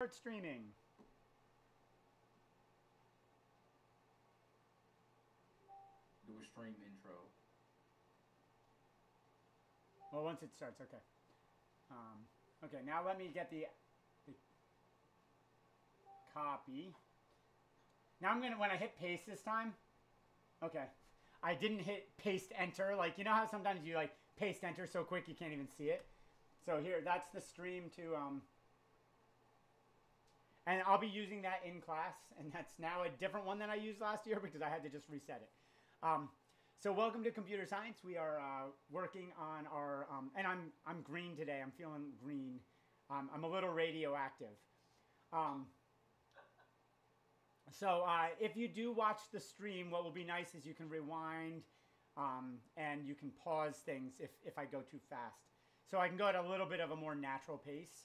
Start streaming. Do a stream intro. Well, once it starts, okay. Um, okay, now let me get the, the copy. Now I'm gonna when I hit paste this time. Okay, I didn't hit paste enter. Like you know how sometimes you like paste enter so quick you can't even see it. So here, that's the stream to um. And I'll be using that in class, and that's now a different one than I used last year because I had to just reset it. Um, so welcome to computer science. We are uh, working on our, um, and I'm I'm green today. I'm feeling green. Um, I'm a little radioactive. Um, so uh, if you do watch the stream, what will be nice is you can rewind um, and you can pause things if, if I go too fast. So I can go at a little bit of a more natural pace.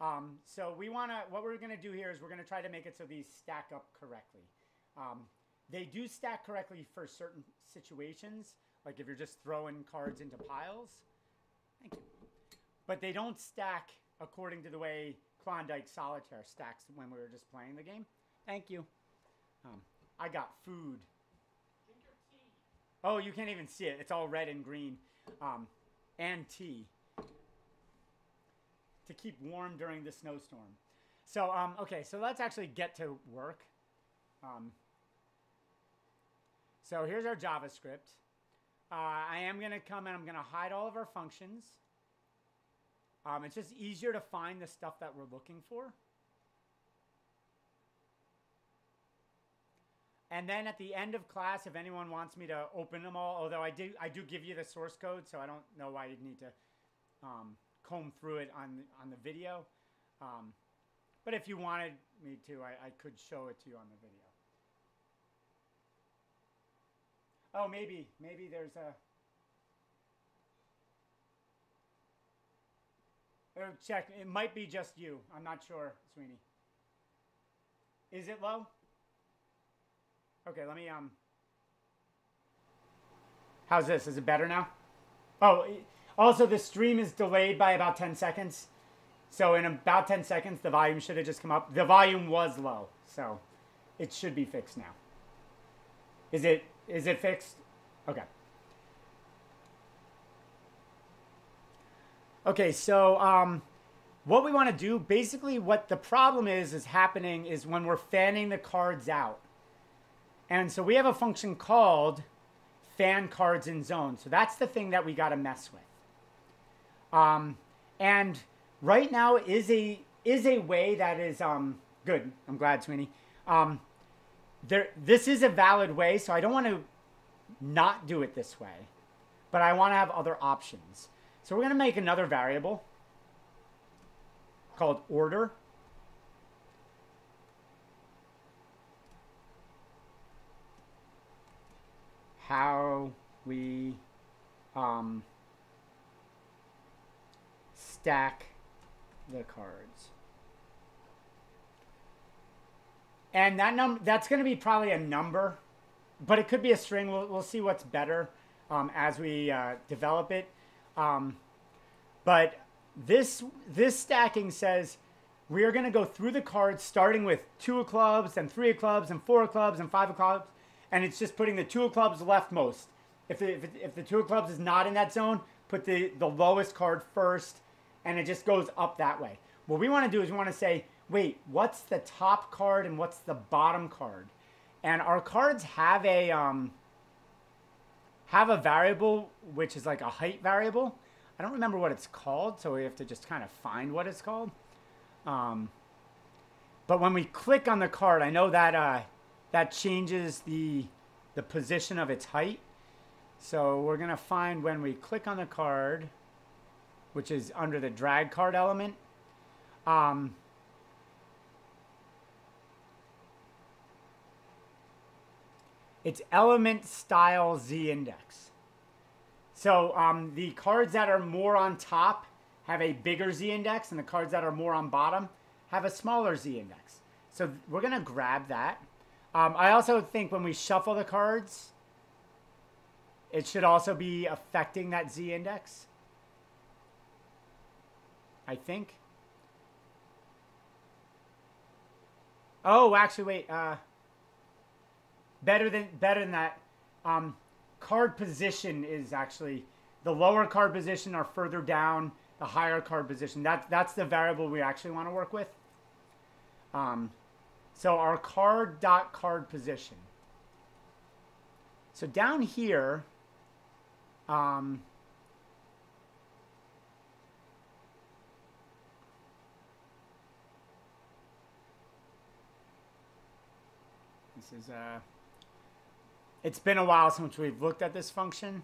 Um, so we want to, what we're going to do here is we're going to try to make it so these stack up correctly. Um, they do stack correctly for certain situations, like if you're just throwing cards into piles. Thank you. But they don't stack according to the way Klondike Solitaire stacks when we were just playing the game. Thank you. Um, I got food. Oh, you can't even see it. It's all red and green. Um, and tea. To keep warm during the snowstorm. So, um, okay, so let's actually get to work. Um, so here's our JavaScript. Uh, I am going to come and I'm going to hide all of our functions. Um, it's just easier to find the stuff that we're looking for. And then at the end of class, if anyone wants me to open them all, although I do, I do give you the source code, so I don't know why you'd need to um, comb through it on on the video. Um, but if you wanted me to, I, I could show it to you on the video. Oh, maybe, maybe there's a. Oh, check. It might be just you. I'm not sure, Sweeney. Is it low? Okay, let me um. How's this? Is it better now? Oh, also the stream is delayed by about 10 seconds. So in about 10 seconds, the volume should have just come up. The volume was low, so it should be fixed now. Is it is it fixed? Okay. Okay, so um, what we want to do, basically what the problem is, is happening is when we're fanning the cards out. And so we have a function called fan cards in zone. So that's the thing that we got to mess with. Um, and right now is a is a way that is um, good. I'm glad, Sweeney. Um, there, this is a valid way, so I don't want to not do it this way, but I want to have other options. So we're going to make another variable called order. How we um, stack the cards. And that num that's going to be probably a number, but it could be a string. We'll, we'll see what's better um, as we uh, develop it. Um, but this this stacking says we are going to go through the cards starting with two of clubs and three of clubs and four of clubs and five of clubs, and it's just putting the two of clubs leftmost. If the, if, if the two of clubs is not in that zone, put the, the lowest card first, and it just goes up that way. What we want to do is we want to say, wait, what's the top card and what's the bottom card? And our cards have a um, have a variable which is like a height variable. I don't remember what it's called, so we have to just kind of find what it's called. Um, but when we click on the card, I know that uh, that changes the the position of its height. So we're gonna find when we click on the card, which is under the drag card element. Um, it's element style z index. So um, the cards that are more on top have a bigger z index, and the cards that are more on bottom have a smaller z index. So we're gonna grab that. Um, I also think when we shuffle the cards, it should also be affecting that z index. I think. Oh, actually, wait. Uh, better than better than that. Um, card position is actually the lower card position are further down. The higher card position. That that's the variable we actually want to work with. Um, so our card dot card position. So down here, um, this is uh, it's been a while since we've looked at this function.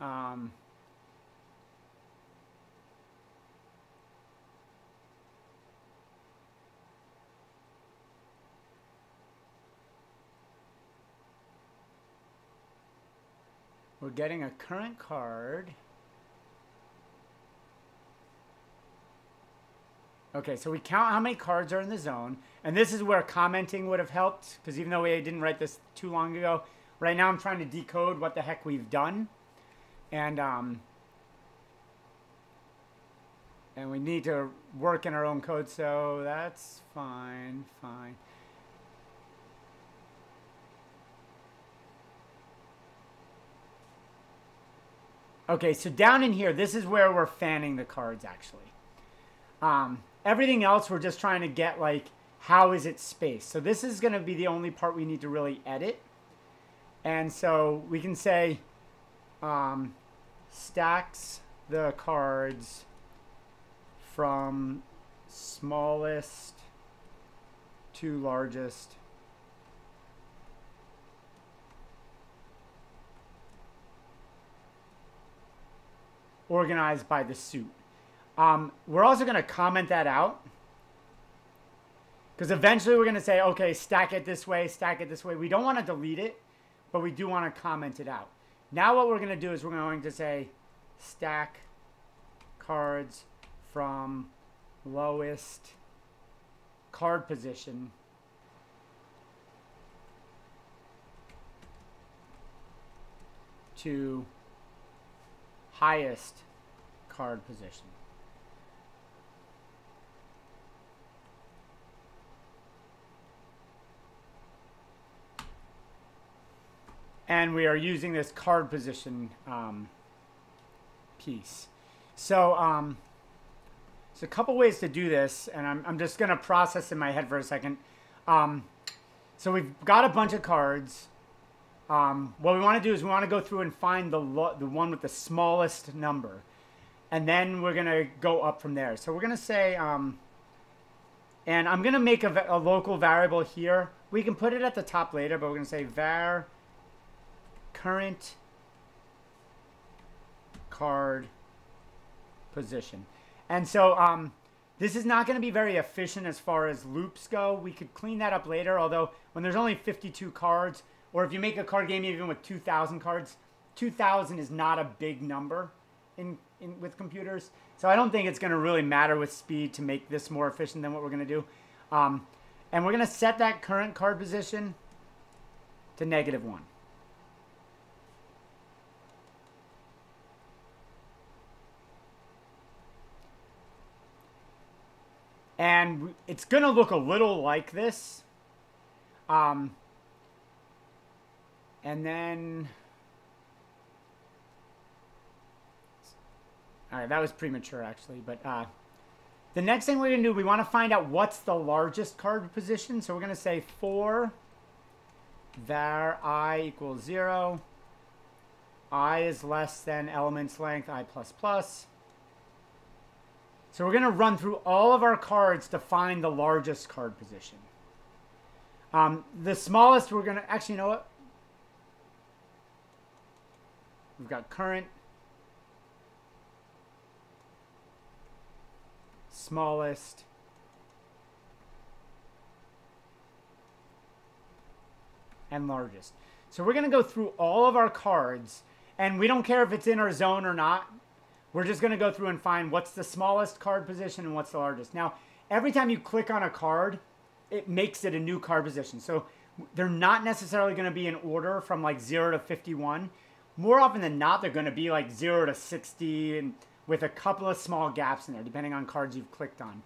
Um, We're getting a current card. Okay, so we count how many cards are in the zone. And this is where commenting would have helped, because even though we didn't write this too long ago, right now I'm trying to decode what the heck we've done. And, um, and we need to work in our own code, so that's fine, fine. Okay, so down in here, this is where we're fanning the cards, actually. Um, everything else, we're just trying to get, like, how is it spaced? So this is going to be the only part we need to really edit. And so we can say um, stacks the cards from smallest to largest organized by the suit. Um, we're also going to comment that out because eventually we're going to say, okay, stack it this way, stack it this way. We don't want to delete it, but we do want to comment it out. Now what we're going to do is we're going to say stack cards from lowest card position to highest card position. And we are using this card position um, piece. So, um, there's a couple ways to do this, and I'm, I'm just going to process in my head for a second. Um, so we've got a bunch of cards. Um, what we want to do is we want to go through and find the, the one with the smallest number. And then we're going to go up from there. So we're going to say, um, and I'm going to make a, a, local variable here. We can put it at the top later, but we're going to say var current card position. And so um, this is not going to be very efficient as far as loops go. We could clean that up later, although when there's only 52 cards, or if you make a card game even with 2,000 cards, 2,000 is not a big number in, in with computers. So I don't think it's going to really matter with speed to make this more efficient than what we're going to do. Um, and we're going to set that current card position to negative 1. And it's going to look a little like this. Um, and then... All right, that was premature, actually. But uh, the next thing we're going to do, we want to find out what's the largest card position. So we're going to say for var i equals 0. i is less than elements length i plus plus. So we're going to run through all of our cards to find the largest card position. Um, the smallest, we're going to... Actually, you know what? We've got current, smallest, and largest. So we're going to go through all of our cards, and we don't care if it's in our zone or not. We're just going to go through and find what's the smallest card position and what's the largest. Now, every time you click on a card, it makes it a new card position. So they're not necessarily going to be in order from like 0 to 51 more often than not, they're going to be like 0 to 60 and with a couple of small gaps in there, depending on cards you've clicked on.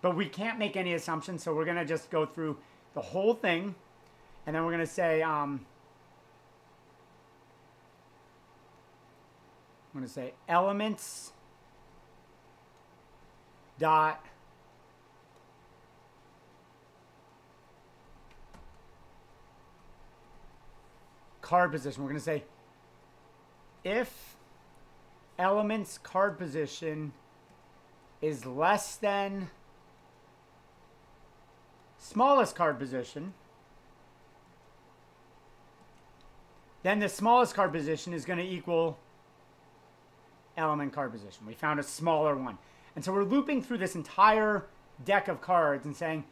But we can't make any assumptions, so we're going to just go through the whole thing, and then we're going to say, um, I'm going to say elements dot card position. We're going to say if elements card position is less than smallest card position, then the smallest card position is going to equal element card position. We found a smaller one. And so we're looping through this entire deck of cards and saying,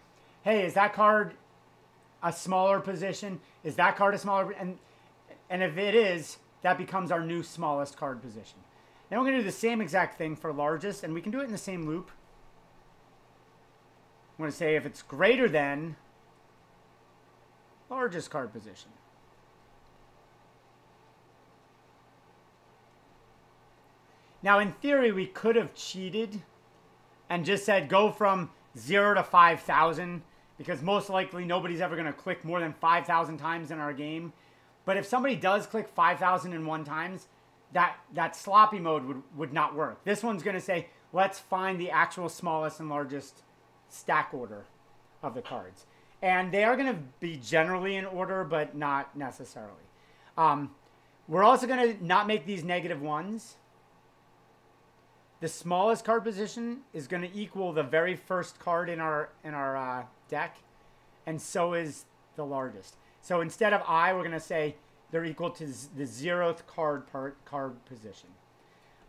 hey, is that card a smaller position? Is that card a smaller? And, and if it is, that becomes our new smallest card position. Now we're going to do the same exact thing for largest, and we can do it in the same loop. I'm going to say if it's greater than largest card position. Now, in theory, we could have cheated and just said go from 0 to 5,000 because most likely nobody's ever going to click more than 5,000 times in our game. But if somebody does click 5,001 times, that, that sloppy mode would, would not work. This one's going to say, let's find the actual smallest and largest stack order of the cards. And they are going to be generally in order, but not necessarily. Um, we're also going to not make these negative ones the smallest card position is going to equal the very first card in our in our uh, deck, and so is the largest. So instead of I, we're going to say they're equal to the zeroth card part card position.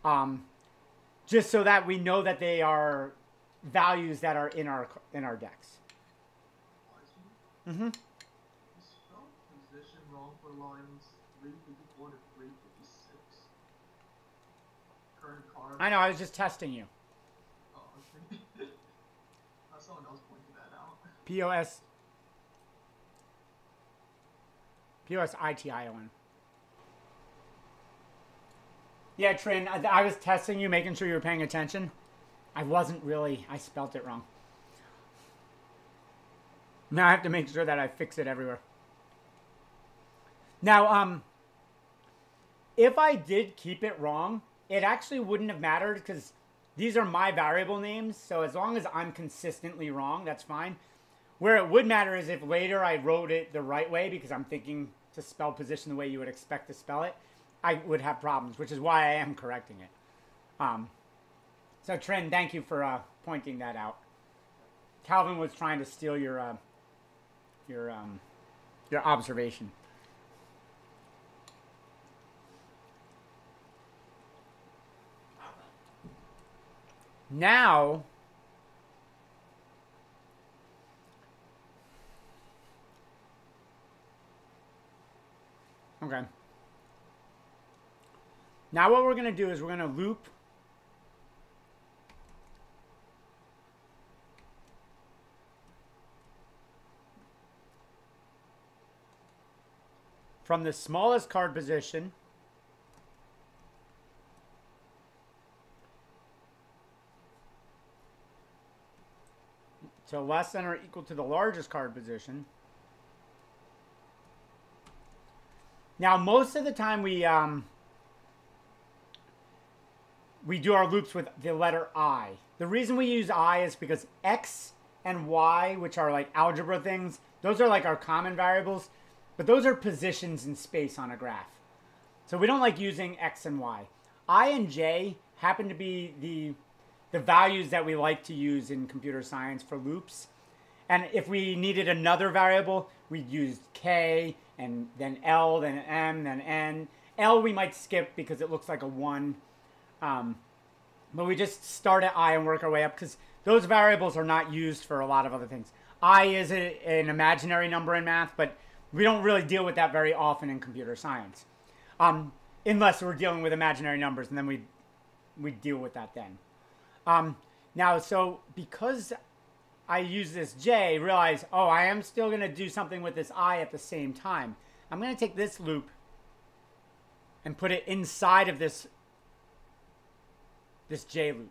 Um, just so that we know that they are values that are in our in our decks. Mm-hmm. position wrong for lines 354 to 356 card. I know. I was just testing you. Oh, okay. someone else that out. P O S P O S I T I O N. Yeah, Trin, I, I was testing you, making sure you were paying attention. I wasn't really. I spelt it wrong. Now I have to make sure that I fix it everywhere. Now, um, if I did keep it wrong, it actually wouldn't have mattered because these are my variable names. So as long as I'm consistently wrong, that's fine. Where it would matter is if later I wrote it the right way because I'm thinking to spell position the way you would expect to spell it, I would have problems, which is why I am correcting it. Um, so Trent, thank you for uh, pointing that out. Calvin was trying to steal your uh, your um, your observation. Now, okay. Now what we're going to do is we're going to loop from the smallest card position to less than or equal to the largest card position. Now, most of the time we um, we do our loops with the letter I. The reason we use I is because X and Y, which are like algebra things, those are like our common variables, but those are positions in space on a graph. So we don't like using X and Y. I and J happen to be the the values that we like to use in computer science for loops. And if we needed another variable, we'd use k, and then l, then m, then n. L we might skip because it looks like a 1. Um, but we just start at i and work our way up because those variables are not used for a lot of other things. i is a, an imaginary number in math, but we don't really deal with that very often in computer science. Um, unless we're dealing with imaginary numbers, and then we we deal with that then. Um, now, so because I use this J, realize, oh, I am still going to do something with this I at the same time. I'm going to take this loop and put it inside of this, this J loop.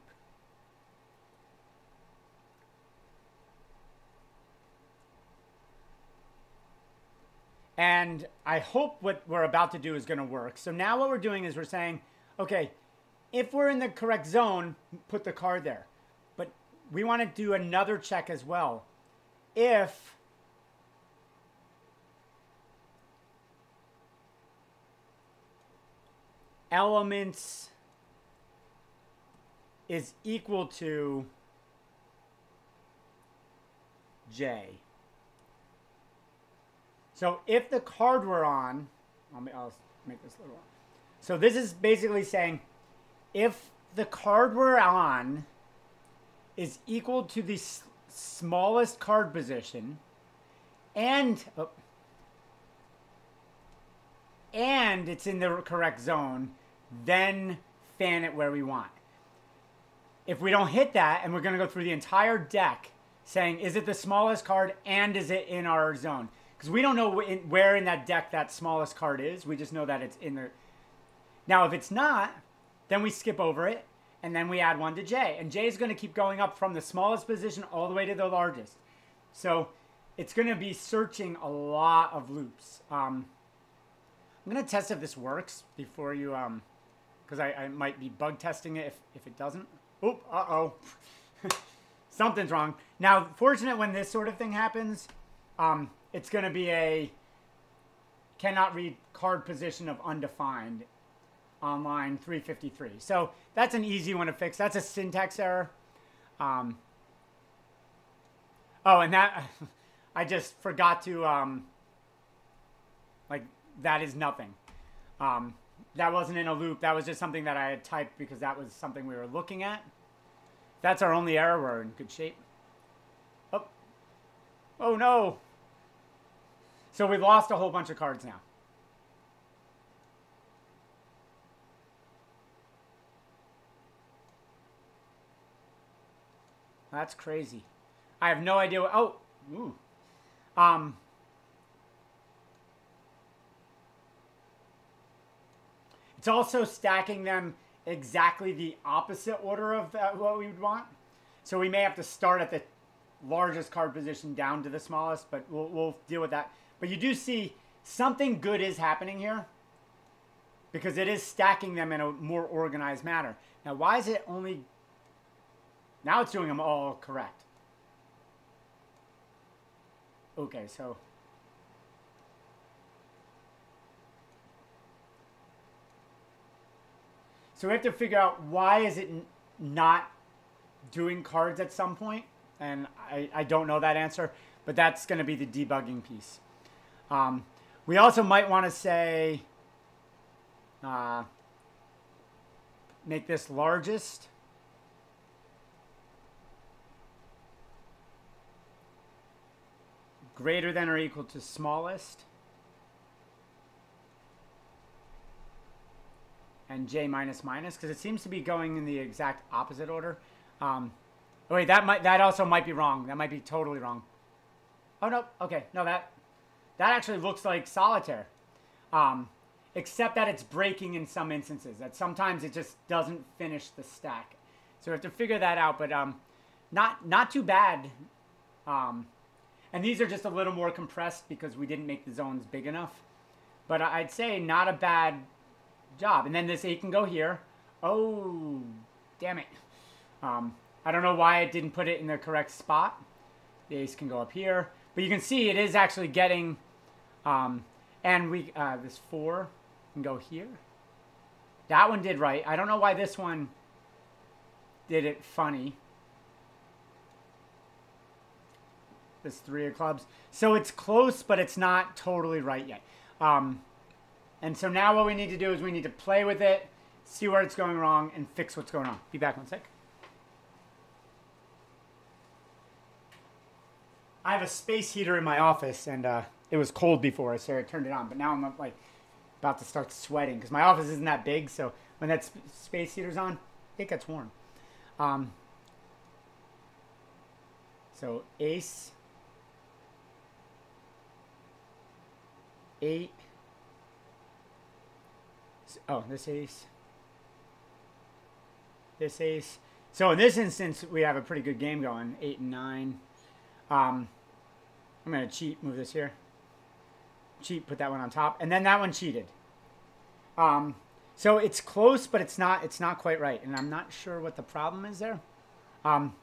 And I hope what we're about to do is going to work. So now what we're doing is we're saying, okay, if we're in the correct zone, put the card there. But we want to do another check as well. If elements is equal to J. So if the card were on, I'll make, I'll make this a little. So this is basically saying if the card we're on is equal to the s- smallest card position and oh, and it's in the correct zone, then fan it where we want. If we don't hit that and we're going to go through the entire deck saying is it the smallest card and is it in our zone? Because we don't know where in that deck that smallest card is. We just know that it's in there. Now, if it's not, then we skip over it and then we add one to J. And J is going to keep going up from the smallest position all the way to the largest. So it's going to be searching a lot of loops. Um, I'm going to test if this works before you, um, because I, I might be bug testing it if, if it doesn't. Oop, uh oh. Something's wrong. Now, fortunate when this sort of thing happens, um, it's going to be a cannot read card position of undefined on line 353. So that's an easy one to fix. That's a syntax error. Um, oh, and that I just forgot to um, like that is nothing. Um, that wasn't in a loop. That was just something that I had typed because that was something we were looking at. That's our only error. We're in good shape. Oh, oh no. So we lost a whole bunch of cards now. That's crazy. I have no idea what. Oh, ooh. Um. It's also stacking them exactly the opposite order of uh, what we would want. So we may have to start at the largest card position down to the smallest, but we'll, we'll deal with that. But you do see something good is happening here because it is stacking them in a more organized manner. Now, why is it only now it's doing them all correct. Okay, so. So we have to figure out why is it not doing cards at some point, and I, I don't know that answer, but that's going to be the debugging piece. Um, we also might want to say, uh, make this largest. Greater than or equal to smallest and j minus minus because it seems to be going in the exact opposite order. Um, oh wait, that might that also might be wrong. That might be totally wrong. Oh no, okay, no that that actually looks like solitaire, um, except that it's breaking in some instances. That sometimes it just doesn't finish the stack. So we have to figure that out, but um, not not too bad. Um, and these are just a little more compressed because we didn't make the zones big enough. But I'd say not a bad job. And then this 8 can go here. Oh, damn it. Um, I don't know why it didn't put it in the correct spot. The ace can go up here. But you can see it is actually getting, um, and we, uh, this 4 can go here. That one did right. I don't know why this one did it funny. This three of clubs. So it's close, but it's not totally right yet. Um, and so now what we need to do is we need to play with it, see where it's going wrong, and fix what's going on. Be back one sec. I have a space heater in my office, and uh, it was cold before, so I turned it on. But now I'm like about to start sweating because my office isn't that big. So when that sp- space heater's on, it gets warm. Um, so ace. Eight. Oh, this ace. This ace. So in this instance, we have a pretty good game going. Eight and nine. Um, I'm gonna cheat. Move this here. cheat, put that one on top, and then that one cheated. Um, so it's close, but it's not. It's not quite right, and I'm not sure what the problem is there. Um,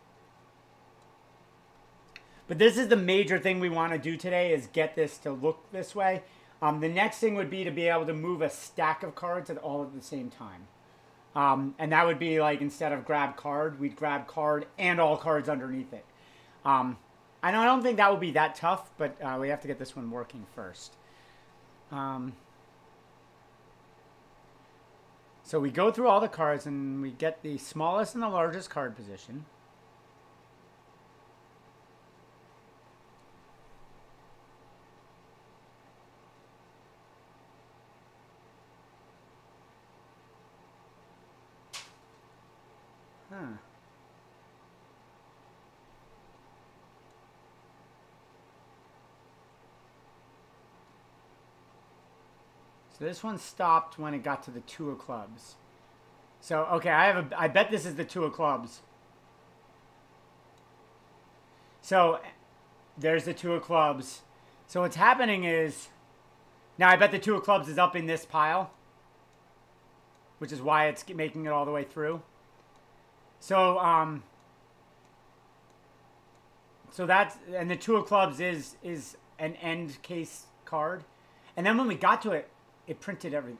but this is the major thing we want to do today is get this to look this way. Um, the next thing would be to be able to move a stack of cards at all at the same time. Um, and that would be like instead of grab card, we'd grab card and all cards underneath it. Um, I don't, I don't think that would be that tough, but uh, we have to get this one working first. Um, so we go through all the cards and we get the smallest and the largest card position. So this one stopped when it got to the two of clubs. So okay, I have a. I bet this is the two of clubs. So there's the two of clubs. So what's happening is now I bet the two of clubs is up in this pile, which is why it's making it all the way through. So um. So that's and the two of clubs is is an end case card, and then when we got to it, it printed everything.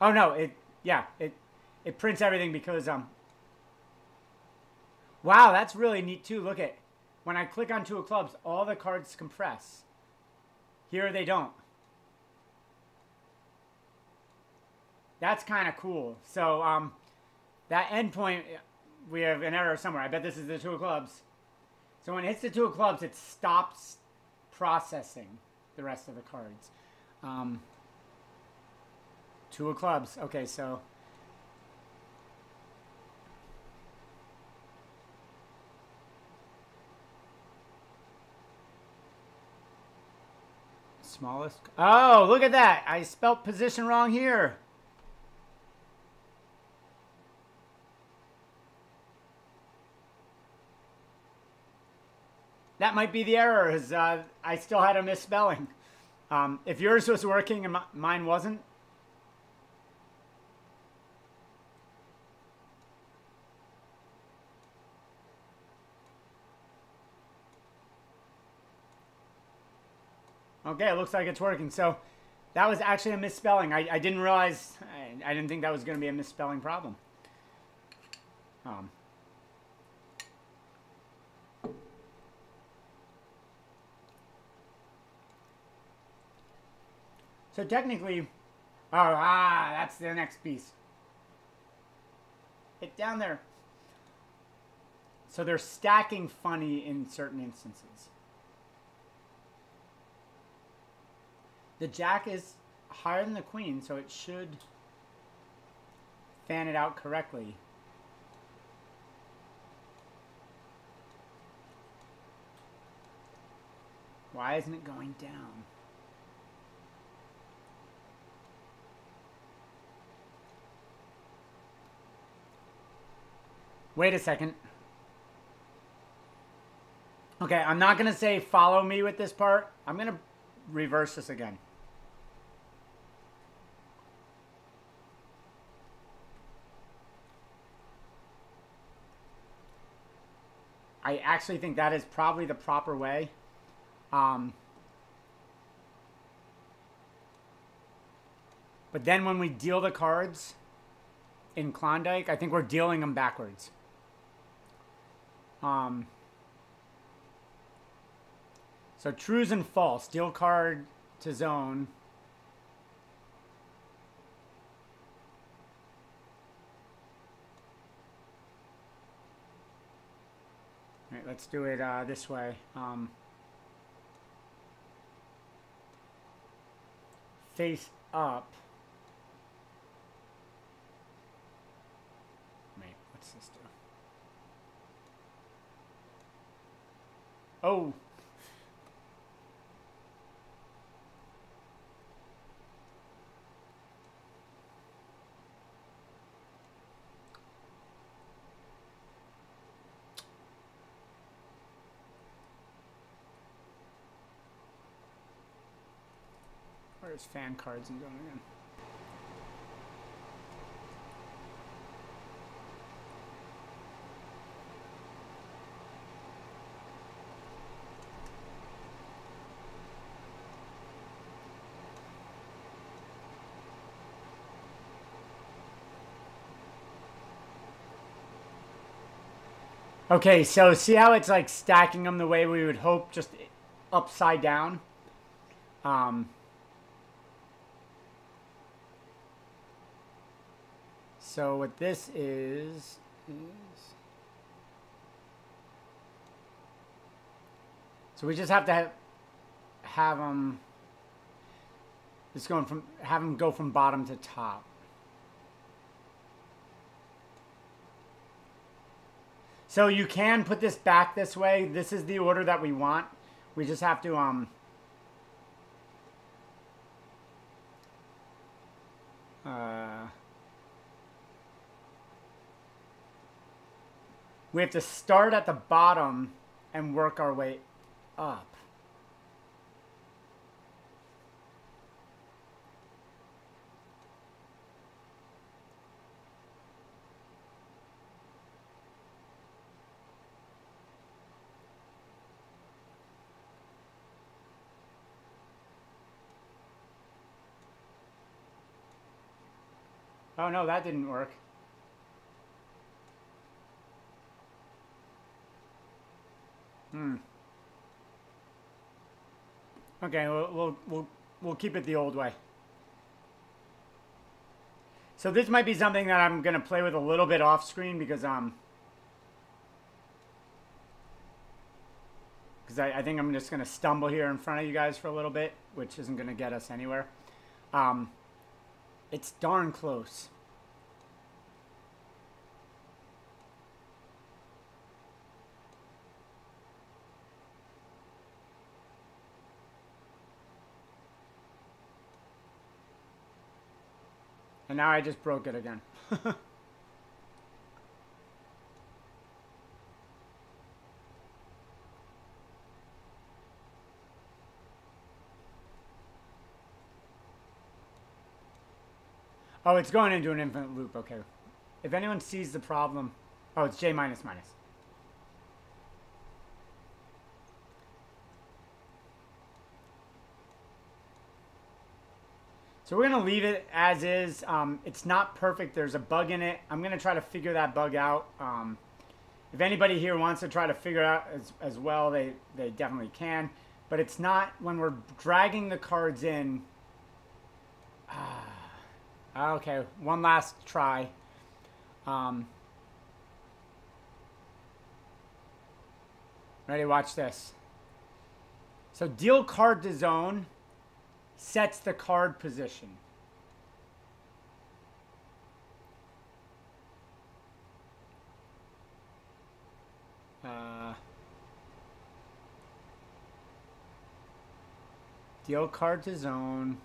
Oh no, it yeah, it it prints everything because um Wow, that's really neat too. Look at when I click on two of clubs, all the cards compress. Here they don't. That's kind of cool. So um that endpoint we have an error somewhere. I bet this is the two of clubs. So when it hits the two of clubs, it stops processing the rest of the cards. Um, Two of clubs. Okay, so. Smallest. Oh, look at that. I spelt position wrong here. That might be the error, is uh, I still had a misspelling. Um, if yours was working and mine wasn't, Okay, it looks like it's working. So that was actually a misspelling. I, I didn't realize, I, I didn't think that was going to be a misspelling problem. Um, so technically, oh, ah, that's the next piece. Hit down there. So they're stacking funny in certain instances. The jack is higher than the queen, so it should fan it out correctly. Why isn't it going down? Wait a second. Okay, I'm not going to say follow me with this part. I'm going to reverse this again. I actually think that is probably the proper way. Um, but then when we deal the cards in Klondike, I think we're dealing them backwards. Um, so trues and false. Deal card to zone. Right, let's do it uh, this way. Um, face up. Wait, what's this do? Oh. There's fan cards and going again. Okay, so see how it's like stacking them the way we would hope, just upside down? Um, so what this is, is, so we just have to have, them, just going from, have them go from bottom to top. So you can put this back this way. This is the order that we want. We just have to, um, uh, we have to start at the bottom and work our way up. Oh no, that didn't work. Hmm. Okay, we'll, we'll, we'll, we'll keep it the old way. So this might be something that I'm going to play with a little bit off screen because, um, because I, I think I'm just going to stumble here in front of you guys for a little bit, which isn't going to get us anywhere. Um, it's darn close. And now I just broke it again. oh, it's going into an infinite loop. Okay. If anyone sees the problem... Oh, it's J minus minus. So we're to leave it as is. Um, it's not perfect. There's a bug in it. I'm to try to figure that bug out. Um, if anybody here wants to try to figure it out as, as well, they, they definitely can. But it's not, when we're dragging the cards in... Uh, okay, one last try. Um, ready, watch this. So deal card to zone sets the card position. Uh, deal card to zone.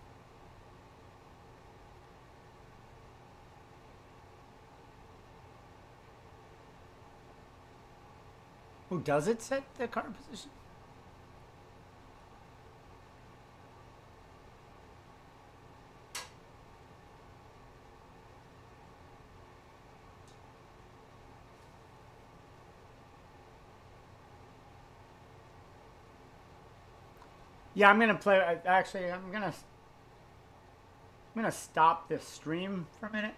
Who does it set the card position? Yeah, I'm gonna play. Actually, I'm gonna. I'm gonna stop this stream for a minute.